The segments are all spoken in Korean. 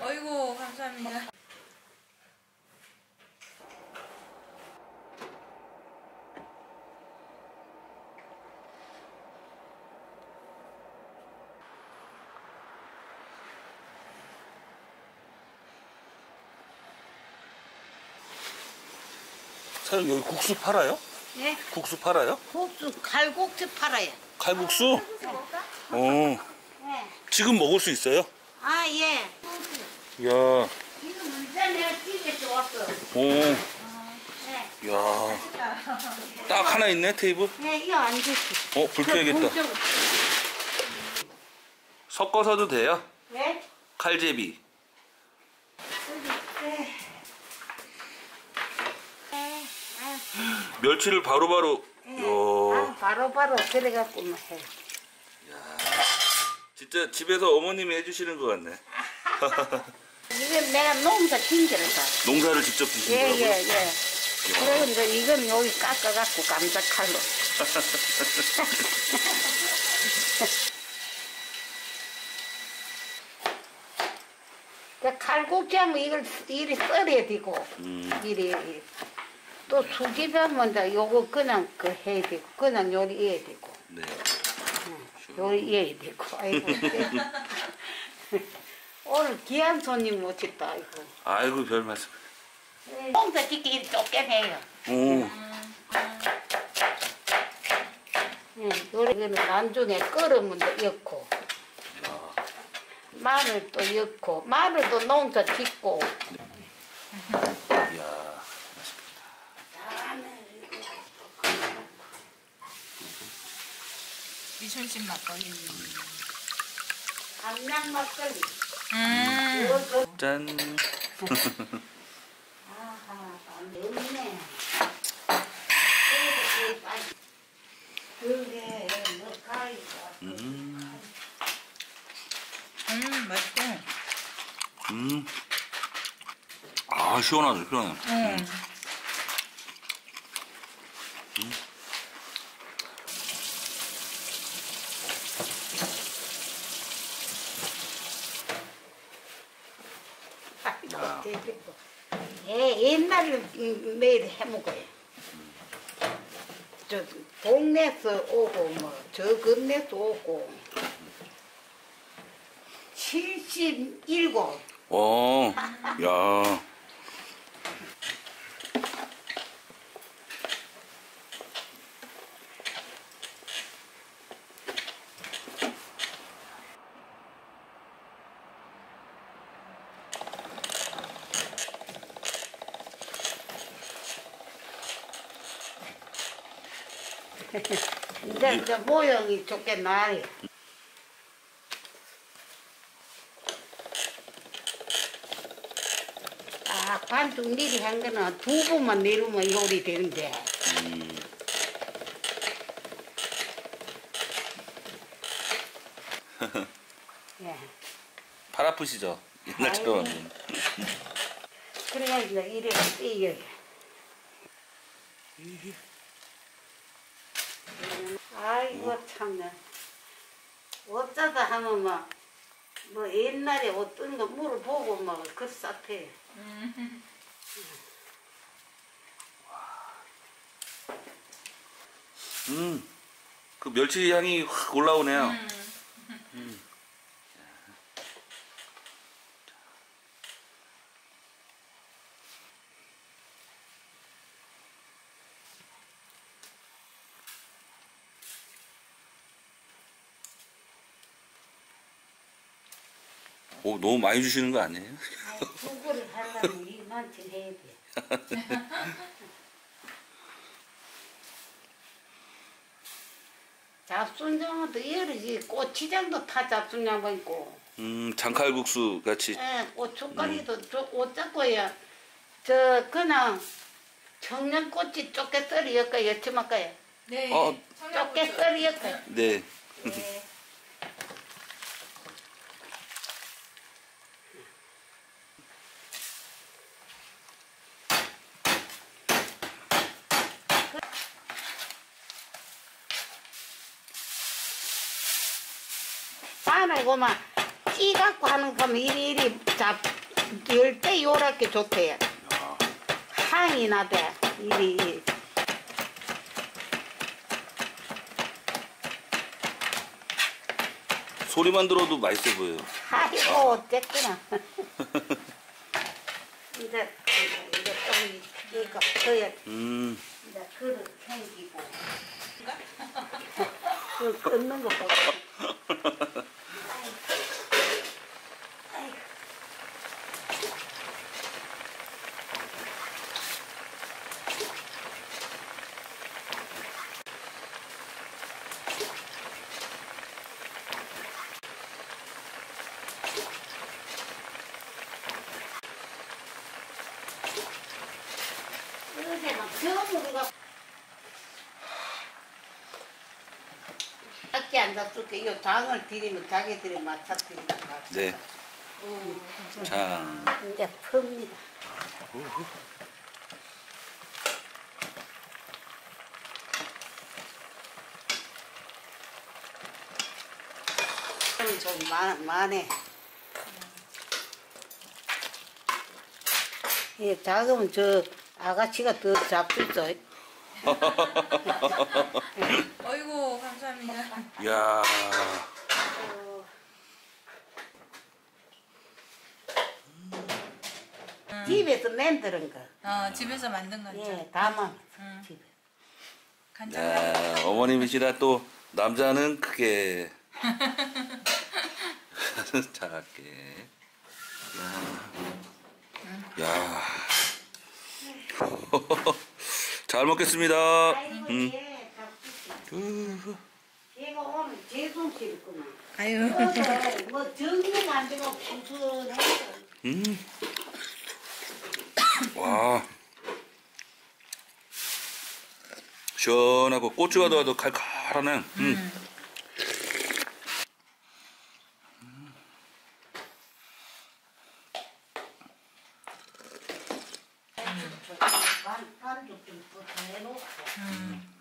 어이구 감사합니다. 사장님 여기 국수 팔아요? 예, 국수 팔아요? 국수 칼국수 팔아요. 칼국수? 어. 네. 지금 먹을 수 있어요? 아 예. 야, 지금 문자 내가 왔어. 오, 네. 야. 딱 하나 있네 테이블. 네, 이거 안 됐어. 어, 불 켜야겠다. 섞어서도 돼요? 네? 칼제비. 네. 네. 멸치를 바로바로. 네. 요. 아, 바로바로 들어갔구만 해. 진짜 집에서 어머님이 해주시는 것 같네. 이건 내가 농사 힘들어서. 농사를 직접 예, 드신다고요? 예, 예. 그리고 이제 이건 여기 깎아갖고 감자칼로. 그 칼국수하면 이걸 이리 썰어야 되고 음. 이리 또 수집하면 다 요거 그냥 그 해야 되고 그냥 요리해야 되고 네. 요리해야 되고 아이고 오늘 귀한 손님 오셨다 아이고 아이고 별 말씀. 홍사 짓기 이리 쫓겨내요. 오. 예, 요리는 나중에 끓으면 또 넣고. 마늘 또 넣고. 마늘도 농사 짓고 이야. 미순신 막걸리. 감량 막걸리 음. 이것도 짠. 아하 뭐 음. 음 맛있고. 음. 아 시원하다 시원해. 음. 야. 예, 옛날에 매일 해먹어요. 저 동네에서 오고 뭐 저 건네서 오고 77. 어. 야. 이제, 이제 모양이 좋게 나요. 아, 반죽 미리 한 거는 두 번만 내리면 요리 되는데. 음. 예. 팔 아프시죠? 옛날처럼. 그래야 이제 이래 띄어요. 아이고 참나. 어쩌다 하면 막, 뭐 옛날에 어떤 거 물어보고 막그 사태. 음. 그 멸치 향이 확 올라오네요. 오 너무 많이 주시는 거 아니에요? 두부를 하려면 이만큼 해야 돼. 잡순장도 여러지 고추장도 타 잡순장 있고 음 장칼국수 같이. 예, 고춧가루도 저 어쩌고야 저 그냥 청양고추 쪼개 썰이였까 여치마까요 네. 어. 쪼개 썰이였까 네. 예. 마늘고만 찌갖고 하는 거면 이리 이리 잡, 열때 요렇게 좋대. 향이 나대. 이리 이리. 소리만 들어도 맛있어 보여요. 아이고 어쨌거나. 이제 이제 좀 이거 그야 음, 이제 그릇 생기고. 그 끊는 거보 고. 어제는 병으로가 밖에 앉았을 때이 장을 들이면 자기들이 맡아드린다. 네. 자, 이제 풉니다. 좀, 좀 많, 많네. 예, 작으면 저 아가씨가 더 잡수죠. 야, 집에서 만드는 거. 어 집에서 만든 거죠. 예, 다만 음. 집에. 간장. 야, 어머님이시라 또 남자는 크게, 작게. 야, 야. 잘 먹겠습니다. 아이고, 음. 예, 잡 제손실이구만. 아유. 뭐 정리가 안 되고 구수해. 음. 와. 시원하고 고추가 더도 칼칼하네. 음. 반, 반죽 좀더 해놓고. 음.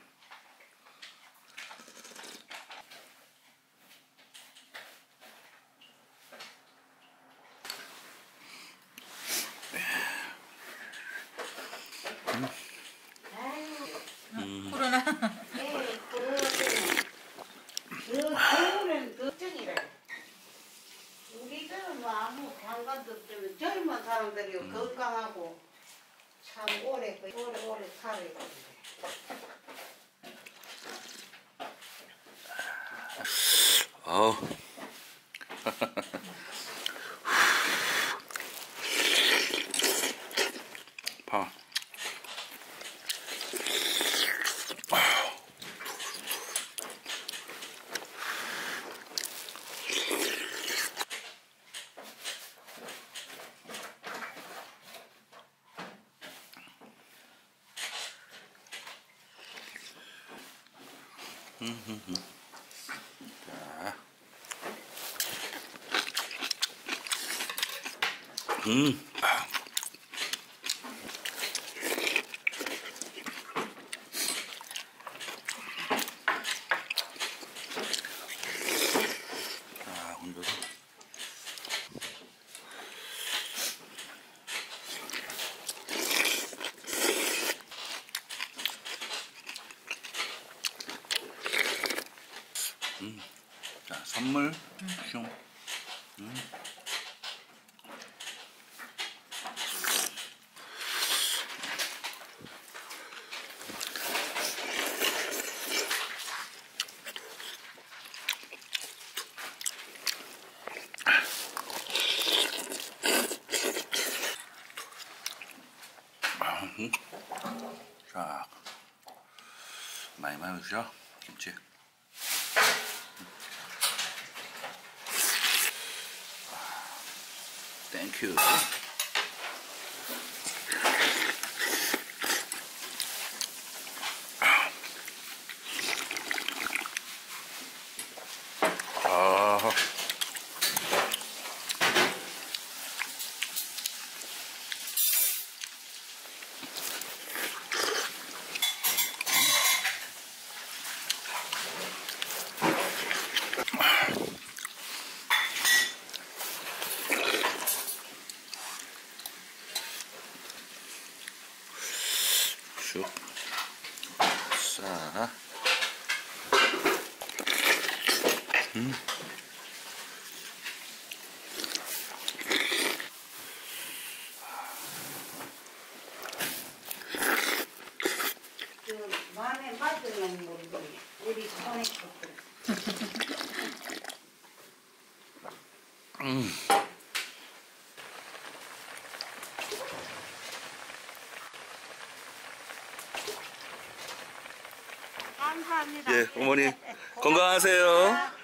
아유, 코로나. 예, 그러더니. 그 겨울엔 걱정이래. 우리들은 뭐 아무 상관도 없지만 젊은 사람들이 건강하고 참 오래, 오래, 오래 살아야 되 음. 자, 선물. 슝. 음. 자, 많이 많이 넣으죠? 김치. Thank you. 감사합니다. 예, 어머니 건강하세요.